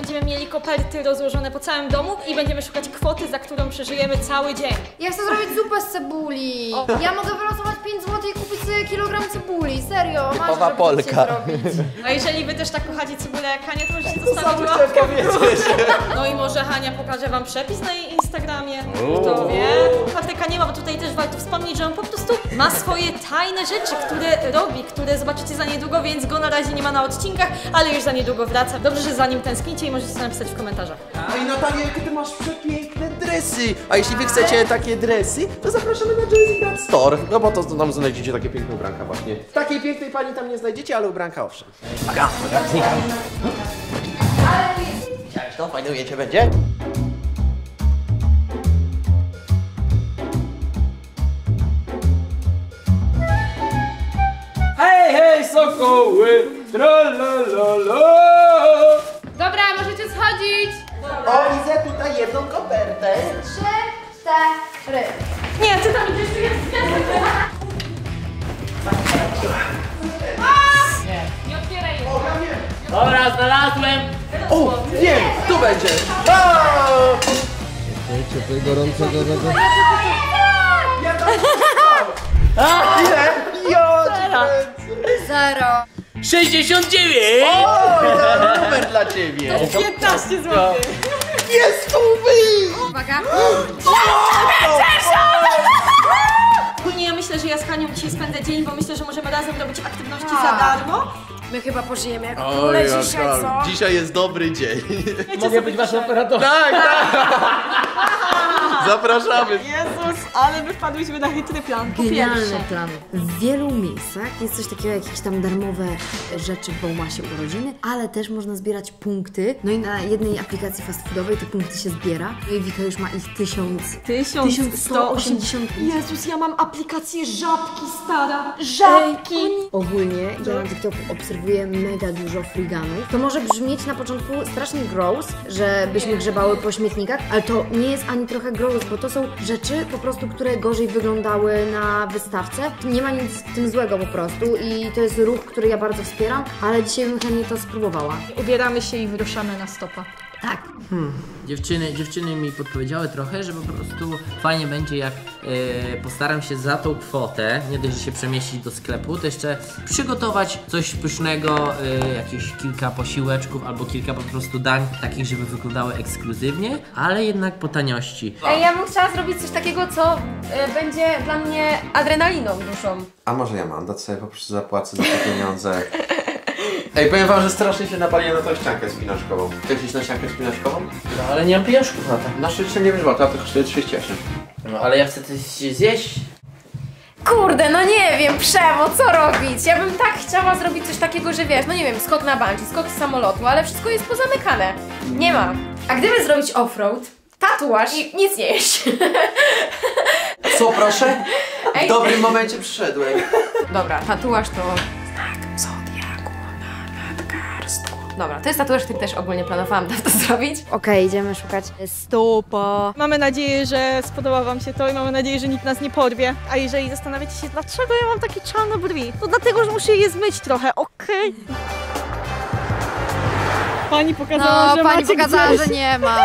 będziemy mieli koperty rozłożone po całym domu i będziemy szukać kwoty, za którą przeżyjemy cały dzień. Ja chcę zrobić zupę z cebuli. Ja mogę wylosować 5 zł i kupić sobie kilogram cebuli. Serio, masz, Typowa Polka. A jeżeli wy też tak kochacie cebulę jak Hania, to możecie zostawić łapkę. powiedzieć. No i może Hania pokaże wam przepis na jej Instagramie. Kto wie? Patryka nie ma, bo tutaj też warto wspomnieć, że on po prostu ma swoje tajne rzeczy, które robi, które zobaczycie za niedługo, więc go na razie nie ma na odcinkach, ale już za niedługo wraca. Dobrze, że za nim tęsknicie i możecie napisać w komentarzach. Ej Natalia, jakie ty masz przepiękne dresy! A jeśli wy chcecie takie dresy, to zapraszamy na Jazzy Brand Store. No bo to tam znajdziecie takie piękne ubranka właśnie. Takiej pięknej pani tam nie znajdziecie, ale ubranka owszem. Aga, aga, znikam. Widziałeś to? Fajne ujęcie będzie? Hej, sokoły! Tralalala! Dobra, możecie schodzić. O, widzę tutaj jedną kopertę. Trzy, cztery. Nie, ty tam idziesz, tu jest Nie otwieraj jej. Dobra, znalazłem! O, wiem, tu będzie. O! Ciepłe, gorące, gorące. Ile? Jo, Zero. 69! O, idealny numer dla ciebie. 15 zł. Jest tu wy! Uwaga. Ogólnie ja myślę, że ja z Hanią dzisiaj spędzę dzień, bo myślę, że możemy razem robić aktywności za darmo. My chyba pożyjemy jak króle oj, dzisiaj, co? Dzisiaj jest dobry dzień. Mogę być waszym operatorem? Tak, tak. Zapraszamy. Jezus, ale my wpadłyśmy na chytry plan. Po Genialny pierwsze. plan. W wielu miejscach jest coś takiego, jakieś tam darmowe rzeczy w Baumasie urodziny, ale też można zbierać punkty. No i na jednej aplikacji fast foodowej te punkty się zbiera. No i Wika już ma ich tysiąc. 1180. Jezus, ja mam aplikację Żabki, stara. Żabki. Ogólnie ja na TikToku obserwuję mega dużo friganów. To może brzmieć na początku strasznie gross, żebyśmy grzebały po śmietnikach, ale to nie jest ani trochę gross, bo to są rzeczy po prostu, które gorzej wyglądały na wystawce. Nie ma nic w tym złego po prostu i to jest ruch, który ja bardzo wspieram, ale dzisiaj bym chętnie to spróbowała. Ubieramy się i wyruszamy na stopa. Tak. Dziewczyny, dziewczyny mi podpowiedziały trochę, że po prostu fajnie będzie jak e, postaram się za tą kwotę, nie dość, że się przemieścić do sklepu, to jeszcze przygotować coś pysznego, e, jakieś kilka posiłeczków albo kilka po prostu dań, takich, żeby wyglądały ekskluzywnie, ale jednak po taniości. Ej, ja bym chciała zrobić coś takiego, co y, będzie dla mnie adrenaliną duszą. A może ja mam dać sobie po prostu zapłacę za te pieniądze. Ej, powiem wam, że strasznie się napaliłem na tą ściankę spinaczkową. Chcesz iść na ściankę spinaczkową? No ale nie mam pieniążków na to. Na 69 zł, a to kosztuje 38. No ale ja chcę coś zjeść. Kurde, no nie wiem, Przemo, co robić? Ja bym tak chciała zrobić coś takiego, że wiesz, no nie wiem, skok na bungee, skok z samolotu, ale wszystko jest pozamykane. Nie ma. A gdyby zrobić offroad, tatuaż i nic nie jeść. Co proszę? W Ej. dobrym momencie przyszedłem. Dobra, tatuaż to Dobra, to jest tatuaż, który też ogólnie planowałam to zrobić. Okej, idziemy szukać stopa. Mamy nadzieję, że spodoba wam się to i mamy nadzieję, że nikt nas nie porwie. A jeżeli zastanawiacie się, dlaczego ja mam takie czarne brwi, to dlatego, że muszę je zmyć trochę, okej? Pani pokazała, No, że pani macie pokazała, gdzieś. że nie ma.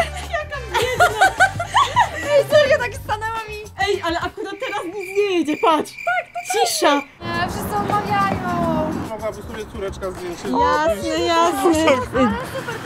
Serio, tak stanęła mi. Ej, ale akurat teraz nic nie jedzie, patrz. Tak, tak. Cisza. Nie, wszyscy omawiają. Mogłaby sobie córeczka zdjęcie Jasne, jasne.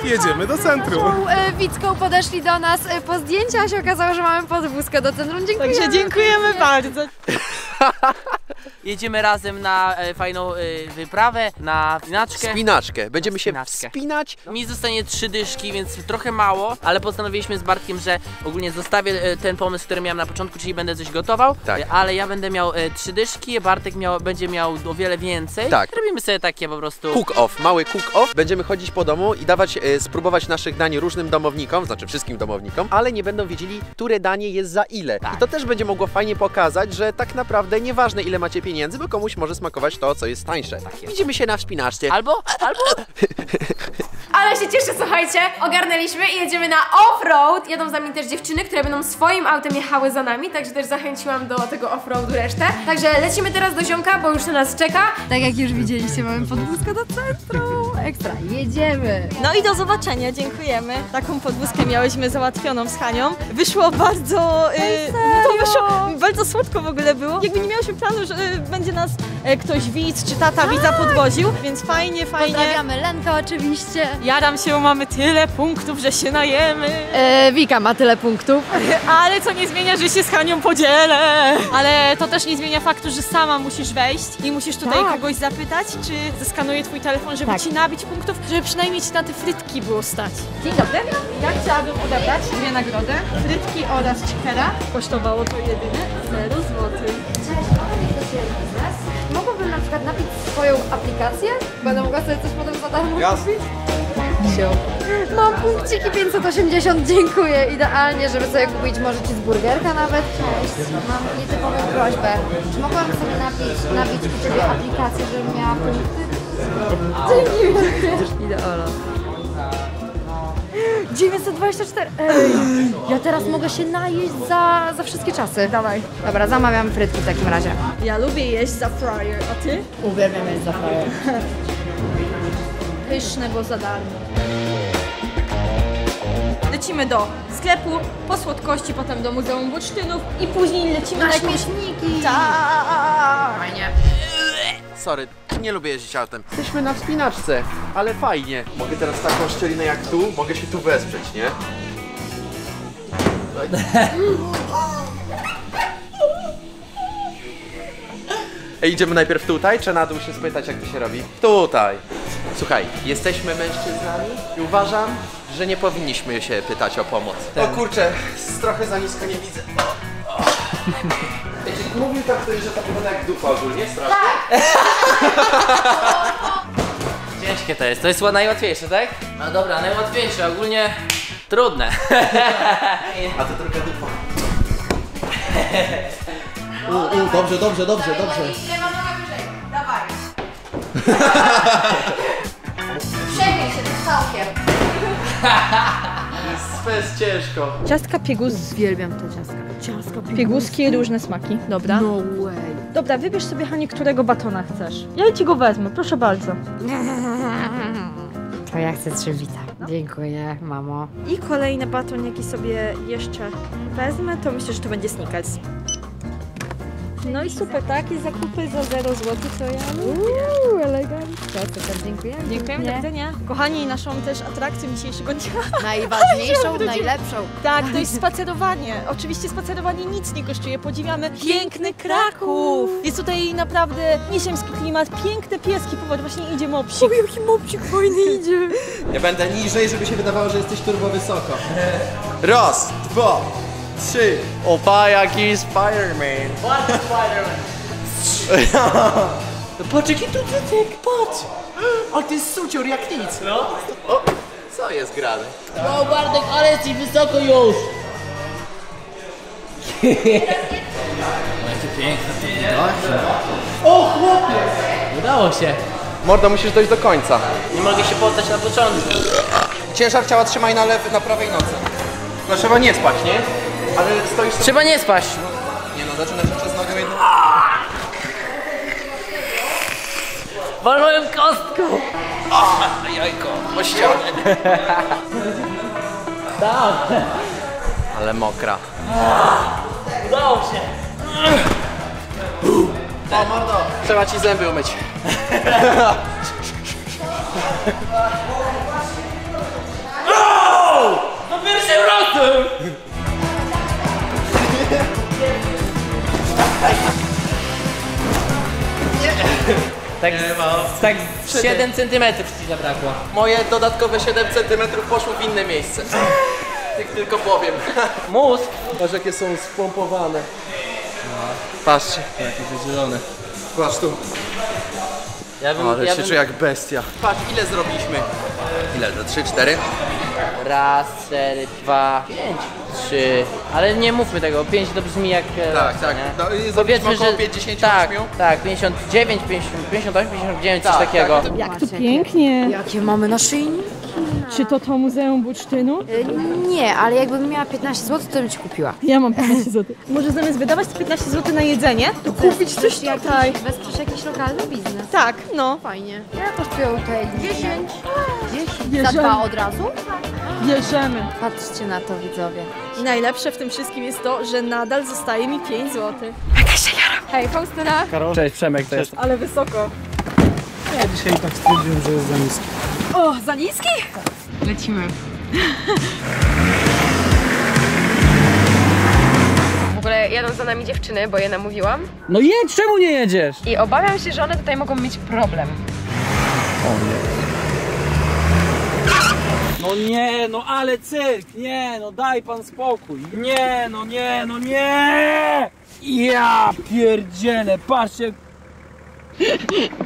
Jedziemy do centrum. Tą e, Wicką podeszli do nas e, po zdjęcia, a się okazało, że mamy podwózkę do centrum. Dziękuję. Także dziękujemy bardzo. Jedziemy razem na e, fajną e, wyprawę, na finaczkę. Spinaczkę. Będziemy się Spinaczkę. wspinać. Mi zostanie trzy dyszki, więc trochę mało, ale postanowiliśmy z Bartkiem, że ogólnie zostawię e, ten pomysł, który miałem na początku, czyli będę coś gotował, Tak. e, ale ja będę miał e, trzy dyszki, Bartek miał, będzie miał o wiele więcej. Tak. Robimy sobie takie po prostu... Cook off, mały cook off. Będziemy chodzić po domu i dawać, e, spróbować naszych dań różnym domownikom, znaczy wszystkim domownikom, ale nie będą wiedzieli, które danie jest za ile. Tak. I to też będzie mogło fajnie pokazać, że tak naprawdę nieważne ile macie pieniędzy, bo komuś może smakować to, co jest tańsze. Tak jest. Widzimy się na wspinaczce. Albo, albo Ale się cieszę, słuchajcie, ogarnęliśmy i jedziemy na off-road. Jadą z nami też dziewczyny, które będą swoim autem jechały za nami, także też zachęciłam do tego off-roadu resztę. Także lecimy teraz do ziomka, bo już na nas czeka. Tak jak już widzieliście, mamy podwózkę do centrum. Ekstra, jedziemy. No i do zobaczenia, dziękujemy. Taką podwózkę miałyśmy załatwioną z Hanią. Wyszło bardzo... y, no to wyszło bardzo słodko w ogóle było. Jakby nie miałyśmy planu, że będzie nas e, ktoś widz czy tata widza podwoził, więc fajnie, fajnie. Pozdrawiamy Lenkę oczywiście. Jaram się, mamy tyle punktów, że się najemy. E, Wika ma tyle punktów. Ale co nie zmienia, że się z Hanią podzielę. Ale to też nie zmienia faktu, że sama musisz wejść i musisz tutaj Tak. kogoś zapytać, czy zeskanuje twój telefon, żeby Tak. ci nabić punktów, żeby przynajmniej ci na te frytki było stać. Dzień dobry. Ja chciałabym odebrać dwie nagrody. Frytki oraz chickera. Kosztowało to jedyne 0 zł. Swoją aplikację? Będę mogła sobie coś potem za darmo kupić? Wsio. Mam punkciki 580, dziękuję. Idealnie, żeby sobie kupić może cheeseburgerka nawet. Cześć, mam nietypową prośbę. Czy mogłabym sobie napić, nabić u Ciebie aplikację, żebym miała punkty? Dzięki wielkie. Ideolo. 924. Ej, ja teraz mogę się najeść za, za wszystkie czasy. Dawaj. Dobra, zamawiam frytki w takim razie. Ja lubię jeść za fryer, a ty? Uwielbiam jeść za frajer. Pyszne, bo za darmo. Lecimy do sklepu, po słodkości, potem do Muzeum Bursztynów i później lecimy na, Na śmietniki. Tak! Fajnie. Sorry, nie lubię jeździć autem. Jesteśmy na wspinaczce, ale fajnie. Mogę teraz taką szczelinę jak tu, mogę się tu wesprzeć, nie? Ej, idziemy najpierw tutaj, czy na dół się spytać, jak to się robi? Tutaj. Słuchaj, jesteśmy mężczyznami i uważam, że nie powinniśmy się pytać o pomoc. O kurczę, trochę za nisko nie widzę. O, o. Mówił tak ktoś, że to wygląda jak dupa ogólnie, strasznie. Ciężkie to jest, to jest najłatwiejsze, tak? No dobra, najłatwiejsze, ogólnie trudne. A to trochę dupa. U, u, dobrze, dobrze, dobrze, dobrze. Lewa noga wyżej, dawaj. Przejmij się tym całkiem. To jest ciężko. Ciastka piegus, Uwielbiam te ciastka. Ciastka pieguski, różne smaki. Dobra. No way. Dobra, wybierz sobie, Hani, którego batona chcesz. Ja ci go wezmę, proszę bardzo. To ja chcę trzewita. Dziękuję, mamo. I kolejny baton, jaki sobie jeszcze wezmę, to myślę, że to będzie Snickers. No i super, takie zakupy za 0 zł, to ja. Uuu, elegancko. Super, dziękuję. Dziękujemy, do widzenia. Kochani, naszą też atrakcją dzisiejszego dnia. Najważniejszą, najlepszą. Tak, to jest spacerowanie. Oczywiście spacerowanie nic nie kosztuje. Podziwiamy piękny Kraków. Jest tutaj naprawdę nieziemski klimat, piękne pieski. Popatrz, właśnie idzie mopsik. O, jaki mopsik fajny idzie. Ja będę niżej, żeby się wydawało, że jesteś turbo wysoko. Raz, dwa, trzy. Opa, jaki Spider-Man. Patrz, jaki tu cycyk, patrz. O, ty jest sucior jak nic. No. O, co jest grane? O Bartek, ale jesteś wysoko już! Jakie piękne O, chłopie! Udało się. Mordo, musisz dojść do końca. Nie mogę się poddać na początku. Ciężar ciała trzymaj na, lewy, na prawej nocy. No trzeba nie spać, nie? Ale stoisz sobie... Trzeba nie spaść. Nie no, zaczynasz przez nogę jedną. Wal moją kostką. Jajko, po ścianie. Tak, Ale mokra. udało się. O, mordo, trzeba ci zęby umyć. No pierwszym razem! Tak, tak 7 centymetrów ci zabrakło. Moje dodatkowe 7 cm poszło w inne miejsce. Tak tylko powiem. Mózg. Patrz jakie są spompowane. Patrzcie. Jakie zielone. Patrz tu. Ja bym, Ale ja się bym, czuję jak bestia. Patrz ile zrobiliśmy. Ile? Za 3, 4? Raz, cztery, dwa, pięć, trzy. Ale nie mówmy tego, pięć to brzmi jak. e, Tak, tak. No, Powiedzmy, około że 58. tak, tak, 59, 50, 58, 59, coś Tak, takiego. tak. Jak tu pięknie. Jakie mamy naszyjniki? Czy to to Muzeum Bursztynu? Y, Nie, ale jakbym miała 15 zł, to bym ci kupiła. Ja mam 15 zł. Może zamiast wydawać te 15 zł na jedzenie, to kupić coś tutaj. Wesprzesz jakiś lokalny biznes. Tak, no. Fajnie. Ja kosztują tutaj 10. 10? Za dwa od razu? Bierzemy. Patrzcie na to, widzowie. I najlepsze w tym wszystkim jest to, że nadal zostaje mi 5 zł. Hej, Faustyna. Cześć, Przemek to jest. Ale wysoko. Ja dzisiaj tak stwierdziłem, że jest za niski. O, za niski? Lecimy. W ogóle jadą za nami dziewczyny, bo je namówiłam. No jedź, czemu nie jedziesz? I obawiam się, że one tutaj mogą mieć problem. No nie, no ale cyrk, nie, no daj pan spokój. Nie, no nie, no nie! Ja pierdzielę, patrzcie.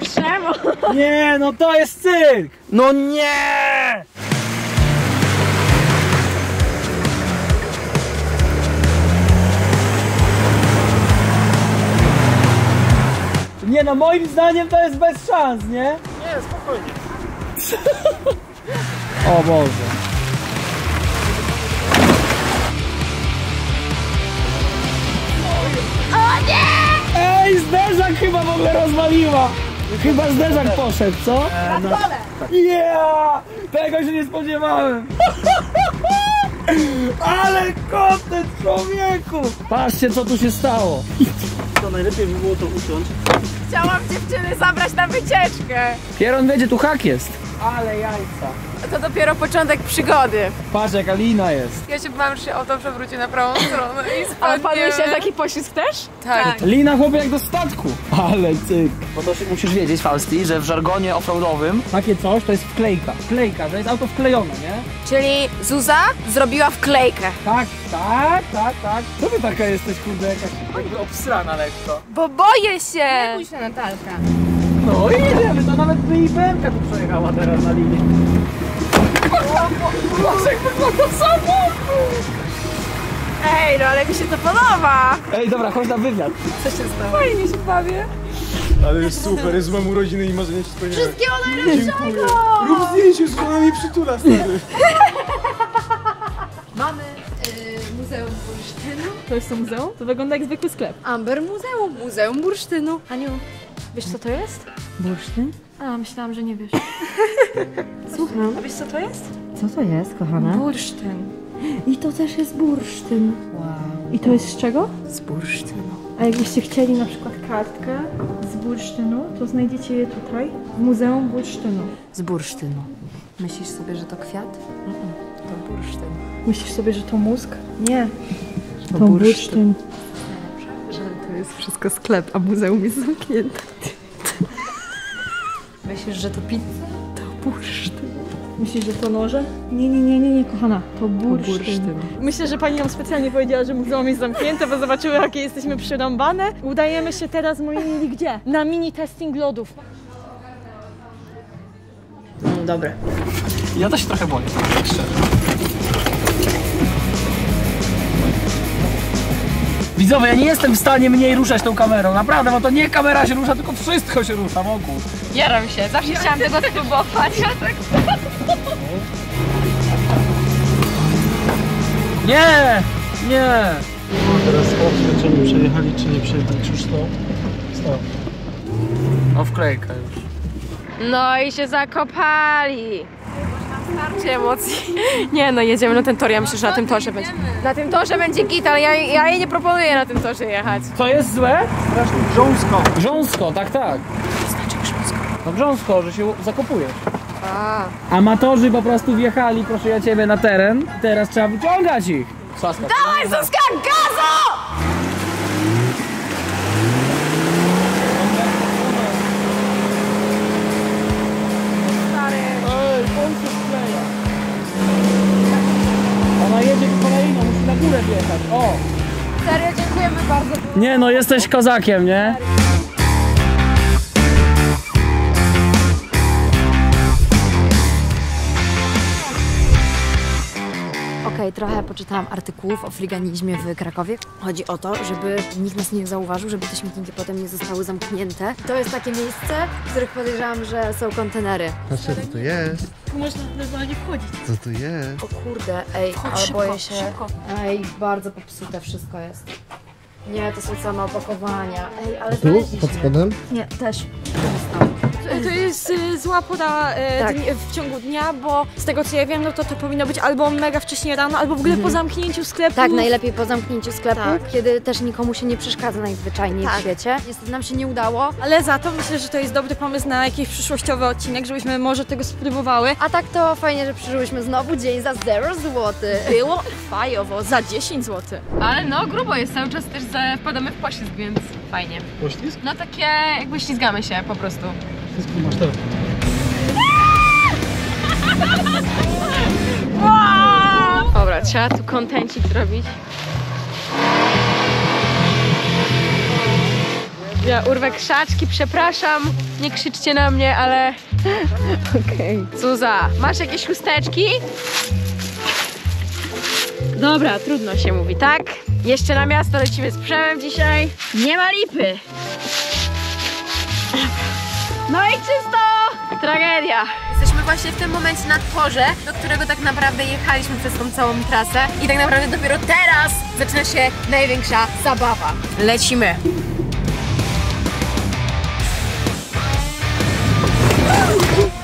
Przemo! Nie, no to jest cyrk! No nie! Nie no, moim zdaniem to jest bez szans, nie? Nie, spokojnie. o Boże. Ej, zderzak chyba w ogóle rozwaliła! Chyba zderzak poszedł, co? Na dole! Yeah! Tego się nie spodziewałem! Ale kotet, człowieku! Patrzcie, co tu się stało! To najlepiej by było to uciąć. Chciałam dziewczyny zabrać na wycieczkę. Pieron wiedzie, tu hak jest. Ale jajca. To dopiero początek przygody. Patrz, jaka lina jest. Ja się bałam, że się auto przewróci na prawą stronę i spadnie. A myślał taki poślizg też? Tak. Lina chłopie jak do statku. Ale cyk. Bo to się musisz wiedzieć, Fausti, że w żargonie offroadowym takie coś to jest wklejka. Wklejka, że jest auto wklejone, nie? Czyli Zuza zrobiła wklejkę. Tak, tak, tak, tak. Co ty taka jesteś, kurde, jakaś obsrana lekko. Bo boję się. Pójdź na Natalka. No i jedziemy, to nawet by i BMK tu przejechała teraz na linii. Boże, jak wygląda samochód! Ej, no ale mi się to podoba. Ej, dobra, chodź na wywiad. Fajnie się bawię. Ale jest super, jest złem urodziny i marzenie ci spełnione. Wszystkiego najlepszego! Dziękuję. Rób zdjęcie z żoną i przytula, stary. Mamy y, Muzeum Bursztynu. To jest to muzeum? To wygląda jak zwykły sklep. Amber Muzeum. Muzeum Bursztynu. Aniu, wiesz co to jest? Bursztyn? A, myślałam, że nie wiesz. Słucham. A wiesz co to jest? Co to jest, kochana? Bursztyn. I to też jest bursztyn. Wow. I to jest z czego? Z bursztynu. A jakbyście chcieli na przykład kartkę z bursztynu, to znajdziecie je tutaj, w Muzeum Bursztynu. Z bursztynu. Myślisz sobie, że to kwiat? To bursztyn. Myślisz sobie, że to mózg? Nie. To, bursztyn. bursztyn. Że to jest wszystko sklep, a muzeum jest zamknięte. Myślisz, że to pizza? To bursztyn. Myślisz, że to noże? Nie, nie, nie, nie, nie, kochana. To bursztyn. bursztyn. Myślę, że pani nam specjalnie powiedziała, że muzeum jest zamknięte, bo zobaczyły, jakie jesteśmy przyrąbane. Udajemy się teraz, moi mili, gdzie? Na mini testing lodów. No dobre. Ja to się trochę boję, tak szczerze. Widzowie, ja nie jestem w stanie mniej ruszać tą kamerą, naprawdę, bo to nie kamera się rusza, tylko wszystko się rusza wokół. Jaram się. Zawsze chciałam tego spróbować. Ja tak... Nie! Nie! Teraz sprawdźmy, czy oni przejechali, czy nie przejechali. Czy już to? Stop. O, wklejka już. No i się zakopali. Starcie emocji. Nie no, jedziemy na ten tor, ja myślę, że na tym torze będzie. Na tym torze będzie git, ale ja, ja jej nie proponuję na tym torze jechać. Co jest złe? Strasznie grząsko. Grząsko, tak, tak. No grząsko, że się zakopujesz. A. Amatorzy po prostu wjechali, proszę ja ciebie, na teren. Teraz trzeba wyciągać ich. Saska. Dawaj, Zuzka, gazu! Ej, się skleja. Ona jedzie kolejną, musi na górę wjechać. O! Serio, dziękujemy bardzo. Nie no, jesteś kozakiem, nie? Okej, trochę poczytałam artykułów o friganizmie w Krakowie. Chodzi o to, żeby nikt nas nie zauważył, żeby te śmietniki potem nie zostały zamknięte. To jest takie miejsce, w których podejrzewam, że są kontenery. A co to jest? Można normalnie wchodzić. Co to jest? O kurde, ej, ale szybko, boję się. szybko. Ej, bardzo popsute wszystko jest. Nie, to są same opakowania. Ej, ale znaleźliśmy. Nie, też. To jest y, zła pora y, Tak. dni, w ciągu dnia, bo z tego co ja wiem, no to to powinno być albo mega wcześnie rano, albo w ogóle po zamknięciu sklepu. Tak, najlepiej po zamknięciu sklepu, Tak. kiedy też nikomu się nie przeszkadza najzwyczajniej Tak. w świecie. Niestety nam się nie udało. Ale za to myślę, że to jest dobry pomysł na jakiś przyszłościowy odcinek, żebyśmy może tego spróbowały. A tak to fajnie, że przeżyłyśmy znowu dzień za 0 zł. Było fajowo, za 10 zł. Ale no, grubo jest, cały czas też wpadamy w poślizg, więc fajnie. Poślizg? No takie jakby ślizgamy się po prostu. Wszystko masz teraz. Dobra, trzeba tu kontencik zrobić. Ja urwę krzaczki, przepraszam, nie krzyczcie na mnie, ale... Okej. Zuza, masz jakieś chusteczki? Dobra, trudno się mówi, tak? Jeszcze na miasto lecimy z Przemem dzisiaj. Nie ma lipy. No i czysto! Tragedia. Jesteśmy właśnie w tym momencie na torze, do którego tak naprawdę jechaliśmy przez tą całą trasę i tak naprawdę dopiero teraz zaczyna się największa zabawa. Lecimy.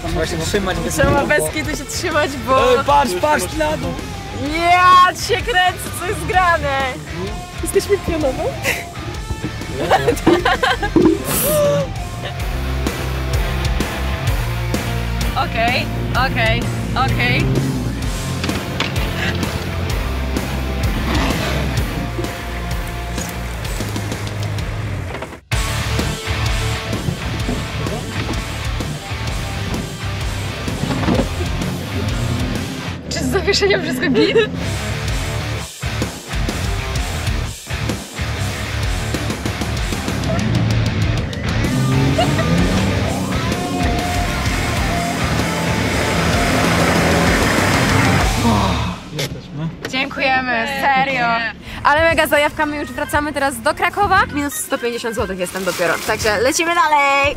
Trzeba się trzymać bez Trzeba bez kiedy się trzymać, bo... Ej, patrz, patrz na dół! Ja się kręcę, co jest grane. Jesteśmy pionowo? Okej, okej, okej. Czy z zawieszeniem wszystko git? Mega zajawka, my już wracamy teraz do Krakowa. Minus 150 zł jestem dopiero, także lecimy dalej.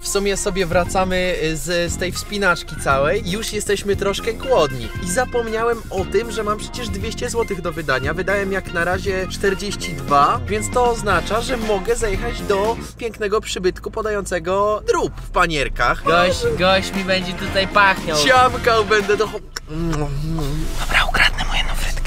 W sumie sobie wracamy y, z, z tej wspinaczki całej. Już jesteśmy troszkę głodni. I zapomniałem o tym, że mam przecież 200 zł do wydania. Wydałem jak na razie 42, więc to oznacza, że mogę zajechać do pięknego przybytku podającego drób w panierkach. Gość, gość mi będzie tutaj pachniał. Ciamkał będę do... Dobra, ukradnę moją frytkę.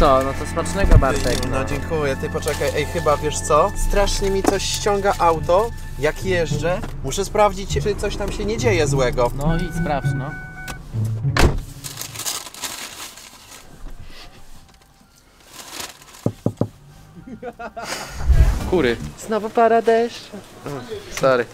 No co, no to smacznego Bartek. No dziękuję, ty poczekaj, ej chyba wiesz co? Strasznie mi coś ściąga auto, jak jeżdżę. Muszę sprawdzić, czy coś tam się nie dzieje złego. No i sprawdź, no. Kury. Znowu para deszcz. Sorry.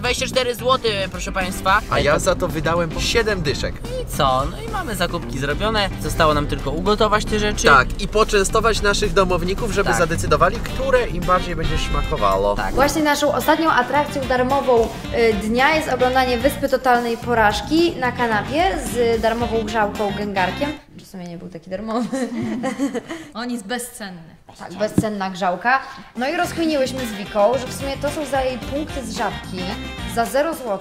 24 zł, proszę Państwa. A ja za to wydałem 7 dyszek. I co? No i mamy zakupki zrobione. Zostało nam tylko ugotować te rzeczy. Tak, i poczęstować naszych domowników, żeby Tak. zadecydowali, które im bardziej będzie smakowało. Tak. Właśnie naszą ostatnią atrakcją darmową y, dnia jest oglądanie Wyspy Totalnej Porażki na kanapie z darmową grzałką gęgarkiem. Czy w sumie nie był taki darmowy. On jest bezcenny. Tak, bezcenna grzałka. No i rozkminiłyśmy z Wiką, że w sumie to są za jej punkty z żabki za 0 zł.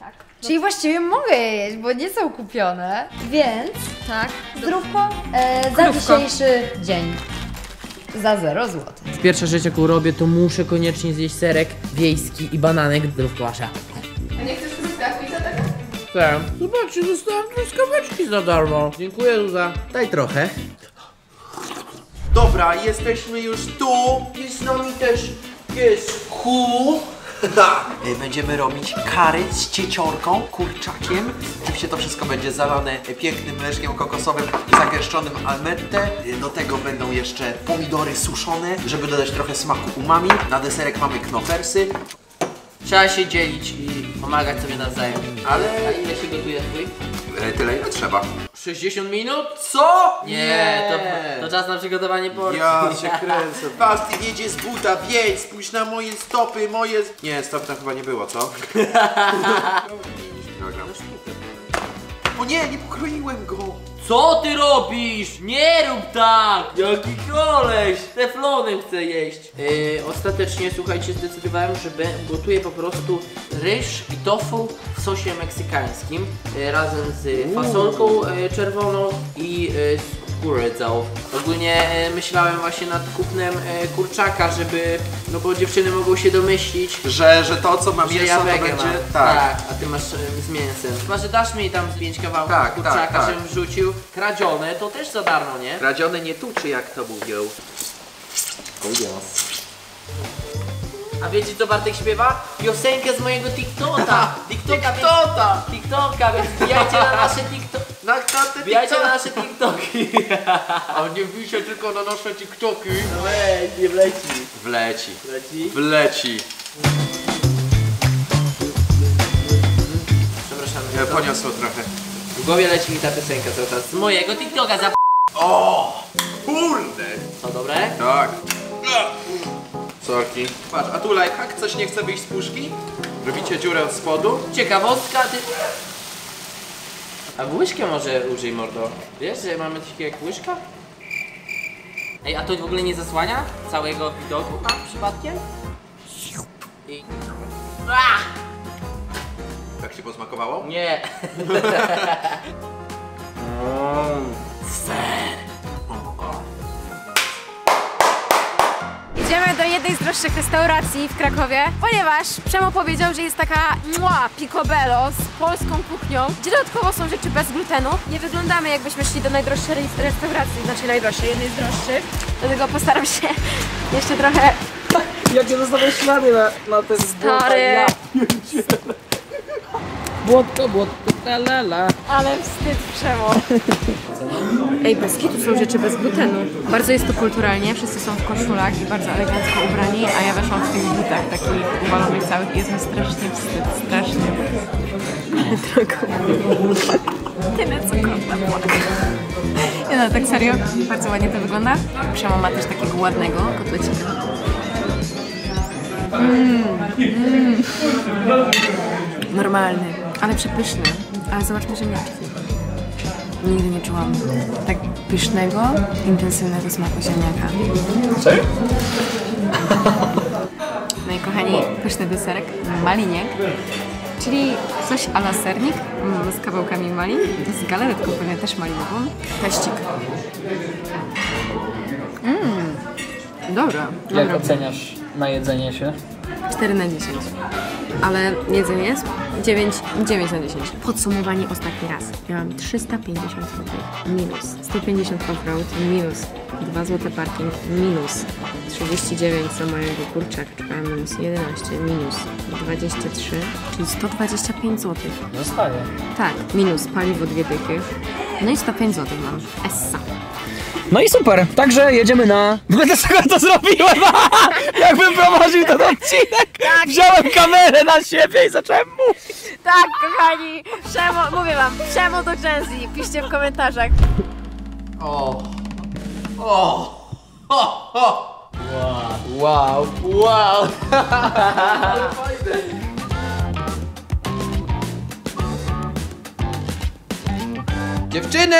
Tak. Czyli właściwie mogę je jeść, bo nie są kupione. Więc Tak. zdrówko e, za Krówko. dzisiejszy dzień. Za 0 zł. Pierwsza rzecz jaką robię, to muszę koniecznie zjeść serek wiejski i bananek do wkłasza. A nie chcesz truskawki za tak? Tak. Zobaczcie, dostałem truskaweczki za darmo. Dziękuję Zuza. Daj trochę. Dobra, jesteśmy już tu. Jest z nami też piesku. Będziemy robić kary z cieciorką, kurczakiem. Oczywiście to wszystko będzie zalane pięknym mleczkiem kokosowym zagęszczonym almette. Do tego będą jeszcze pomidory suszone, żeby dodać trochę smaku umami. Na deserek mamy knopersy. Trzeba się dzielić i pomagać sobie nawzajem. Ale A ile się gotuje twój? e, tyle ile trzeba. 60 minut? Co? Nie, Nie. To, to czas na przygotowanie porcji. Ja się kręcę. Basti jedzie z buta, wiej, spójrz na moje stopy, moje... Nie, stopy tam chyba nie było, co? Kilogram. O nie, nie pokroiłem go! Co ty robisz? Nie rób tak! Jaki koleś! Teflonem chcę jeść. Yy, ostatecznie, słuchajcie, zdecydowałem, że gotuję po prostu ryż i tofu w sosie meksykańskim yy, razem z fasolką yy, czerwoną i kukurydzą. Ogólnie yy, myślałem właśnie nad kupnem yy, kurczaka, żeby, no bo dziewczyny mogą się domyślić, Że, że to, co mam że mięso, ja to wege będzie... mam. Tak. a ty masz e, z mięsem. Chyba, że dasz mi tam z pięć kawałków Tak, kurczaka, tak, tak. żebym wrzucił. Kradzione, to też za darmo, nie? Kradzione nie tuczy, jak to mówią. A wiecie co Bartek śpiewa? Piosenkę z mojego TikToka! TikToka! TikToka! TikToka, więc wbijajcie na nasze TikToki. Na kto ty Wbijajcie na nasze TikToki. A nie wbijcie tylko na nasze TikToki. No nie wleci. Wleci. Wleci? Wleci. Przepraszam. Ja poniosło trochę. W głowie leci mi ta piosenka cały czas. Z mojego TikToka za O! Kurde! To dobre? Tak. Sorki. Patrz, a tu lifehack, coś nie chce wyjść z puszki? Robicie dziurę od spodu. Ciekawostka, ty... A łyżkę może użyj, mordo. Wiesz, że mamy coś takiego jak łyżka? Ej, a to w ogóle nie zasłania całego widoku tam przypadkiem? I... Ah! Jak się posmakowało? Nie. Idziemy do jednej z droższych restauracji w Krakowie, ponieważ Przemo powiedział, że jest taka mua, picobello z polską kuchnią, gdzie dodatkowo są rzeczy bez glutenu. Nie wyglądamy jakbyśmy szli do najdroższej res- restauracji, znaczy najdroższej, jednej z droższych. Dlatego postaram się jeszcze trochę... Jakie zostawiasz ślady na, na ten Stary, Błotko, błotko, la la la. ale wstyd Przemo. Ej, bez kitu są rzeczy bez glutenu. Bardzo jest to kulturalnie, wszyscy są w koszulach i bardzo elegancko ubrani, a ja weszłam w tych butach takich uwalonych całych i jest mi strasznie wstyd, strasznie. Drogo. Tyle co płatku. Nie no, tak serio, bardzo ładnie to wygląda. Przemo ma też takiego ładnego kotlecika. Mm, mm. Normalny, ale przepyszny. Ale zobaczmy ziemniaczki. Nigdy nie czułam tak pysznego, intensywnego smaku ziemniaka. Serio? No i kochani, pyszny deserek, maliniek, czyli coś a la sernik mm, z kawałkami malin, z galaretką pewnie też malinową. Teścik. Mmm, dobra, Jak dobra. oceniasz na jedzenie się? 4 na 10. Ale jedzenie jest 9, 9 na 10. Podsumowanie ostatni raz. Miałam 350 zł minus, 150 offroad minus, 2 zł parking minus, 39 za mojego kurczaka minus 11 minus 23, czyli 125 zł. Zostaje. Tak, minus paliwo dwie dychy. No i 105 zł mam. Essa. No i super, także jedziemy na... W ogóle dlaczego to zrobiłem? Jakbym prowadził ten odcinek, wziąłem kamerę na siebie i zacząłem mówić. Tak, kochani, Przemo, mówię wam, Przemo do Gen piszcie w komentarzach. O! O! Ho, ho! Wow! Wow! Fajne! Dziewczyny!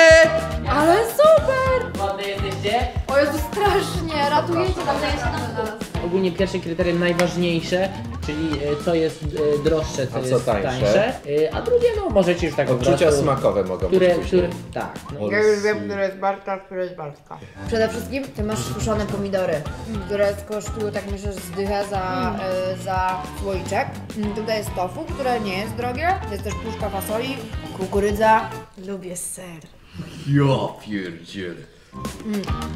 Ale super! Ładne jesteście? O Jezu, strasznie, ratujecie nam nas. Ogólnie pierwsze kryterium najważniejsze, czyli e, co jest e, droższe, co, A co jest tańsze? e, a drugie no możecie już tak po Odczucia prostu, smakowe mogą które, być później. które, tak. No. Ja już wiem, która jest Bartka, która jest Bartka. Przede wszystkim ty masz suszone pomidory, które kosztują tak myślę, że zdychę za, e, za słoiczek. Mm, Tutaj jest tofu, które nie jest drogie. Jest też puszka fasoli, kukurydza. Lubię ser. Ja pierdzielę.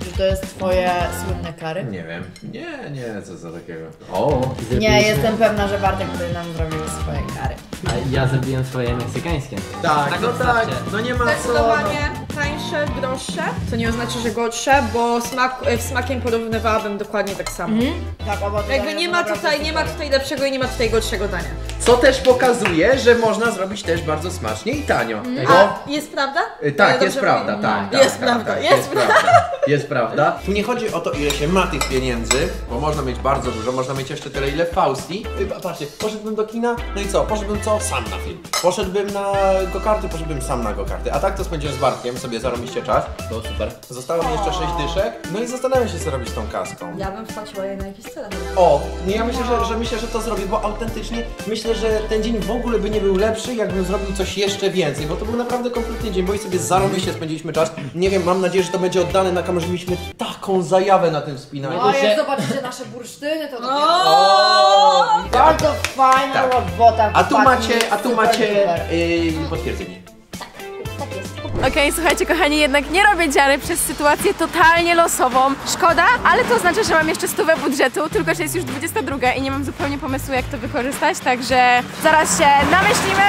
Czy to jest twoje słynne kary? Nie wiem. Nie, nie, co za takiego. O! Nie, jestem pewna, że Bartek by nam zrobił swoje kary. A ja zrobiłem swoje meksykańskie. Tak, Tak no tak, no nie ma co. Zdecydowanie tańsze, droższe, to nie oznacza, że gorsze, bo smak, e, smakiem porównywałabym dokładnie tak samo. Tak, oba te Jakby dania nie ma naprawdę tutaj, nie ma super. tutaj lepszego i nie ma tutaj gorszego dania. Co też pokazuje, że można zrobić też bardzo smacznie i tanio. Bo A jest prawda? Y, Tak, jest prawda, mówię? tak, tak. Jest tak, prawda, tak, jest prawda. Jest prawda. Tu nie chodzi o to, ile się ma tych pieniędzy, bo można mieć bardzo dużo, można mieć jeszcze tyle, ile Fausti. Y, pa- Patrzcie, poszedłbym do kina, no i co? Poszedłbym co? Sam na film. Poszedłbym na go-karty, poszedłbym sam na go-karty. A tak to spędziłem z Bartkiem, sobie zarobiście czas. To super. Zostało mi jeszcze 6 dyszek, no i zastanawiam się, co robić z tą kaską. Ja bym wpłaciła je na jakiś cel. O, nie, ja myślę, że, że myślę, że to zrobię, bo autentycznie myślę, że ten dzień w ogóle by nie był lepszy, jakbym zrobił coś jeszcze więcej, bo to był naprawdę kompletny dzień, bo i sobie zarobiście spędziliśmy czas. Nie wiem, mam nadzieję, że to będzie oddane na kamerze. Mieliśmy taką zajawę na tym wspinaniu. O, jak zobaczycie nasze bursztyny, to dopiero... O! Bardzo fajna Tak. robota. A tu chłopaki, macie, a tu macie yy, potwierdzenie. Okej, słuchajcie kochani, jednak nie robię dziary przez sytuację totalnie losową. Szkoda, ale to oznacza, że mam jeszcze stówę budżetu, tylko że jest już 22 i nie mam zupełnie pomysłu jak to wykorzystać, także zaraz się namyślimy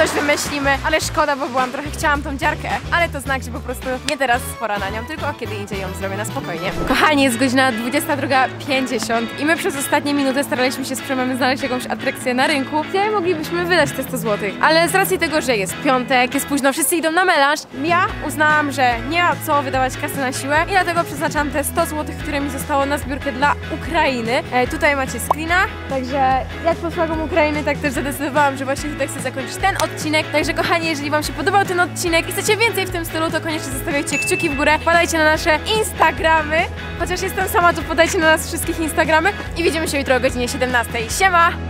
coś wymyślimy, ale szkoda, bo byłam trochę, chciałam tą dziarkę, ale to znak, że po prostu nie teraz pora na nią, tylko kiedy indziej ją zrobię na spokojnie. Kochani, jest godzina 22.50 i my przez ostatnie minuty staraliśmy się z Przemem znaleźć jakąś atrakcję na rynku, gdzie moglibyśmy wydać te 100 zł. Ale z racji tego, że jest piątek, jest późno, wszyscy idą na melanż, ja uznałam, że nie ma co wydawać kasy na siłę i dlatego przeznaczam te 100 zł, które mi zostało na zbiórkę dla Ukrainy. E, tutaj macie screena, także jak flagą Ukrainy, tak też zadecydowałam, że właśnie tutaj chcę zakończyć ten odcinek. Także kochani, jeżeli Wam się podobał ten odcinek i chcecie więcej w tym stylu, to koniecznie zostawiajcie kciuki w górę, podajcie na nasze Instagramy, chociaż jestem sama, to podajcie na nas wszystkich Instagramy i widzimy się jutro o godzinie 17. Siema!